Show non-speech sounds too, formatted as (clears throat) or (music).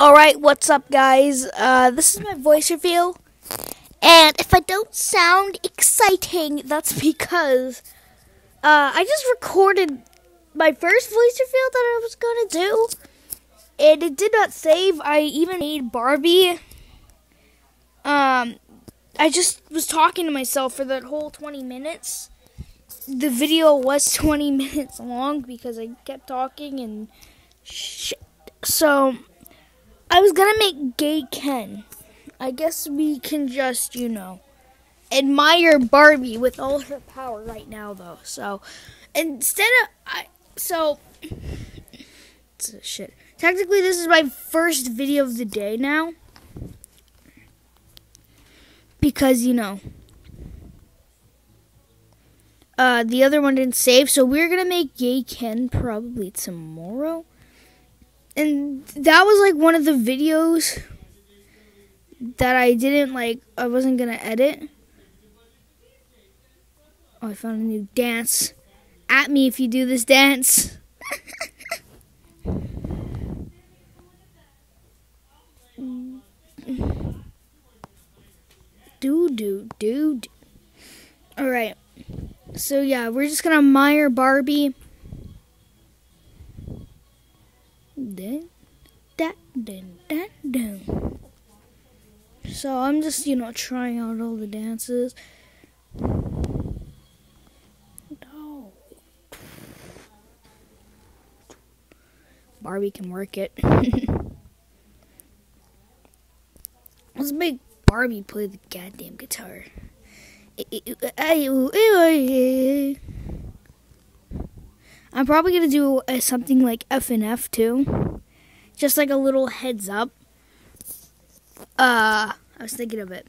Alright, what's up, guys? Uh, this is my voice reveal. And if I don't sound exciting, that's (laughs) because uh, I just recorded my first voice reveal that I was going to do. And it did not save. I even made Barbie. Um, I just was talking to myself for that whole 20 minutes. The video was (laughs) 20 minutes long because I kept talking and shit. So I was gonna make gay Ken. I guess we can just, you know, admire Barbie with all her power right now, though. So instead of I, so (clears throat) shit. Technically, this is my first video of the day now because you know. Uh, the other one didn't save, so we're gonna make Gay Ken probably tomorrow and that was like one of the videos that I didn't like I wasn't gonna edit. Oh, I found a new dance. At me if you do this dance. (laughs) do do do. All right. So yeah, we're just gonna admire Barbie. Dun. So I'm just, you know, trying out all the dances. No. Barbie can work it. (laughs) Let's make Barbie play the goddamn guitar. I'm probably gonna do uh, something like F and F too, just like a little heads up. Uh, I was thinking of it.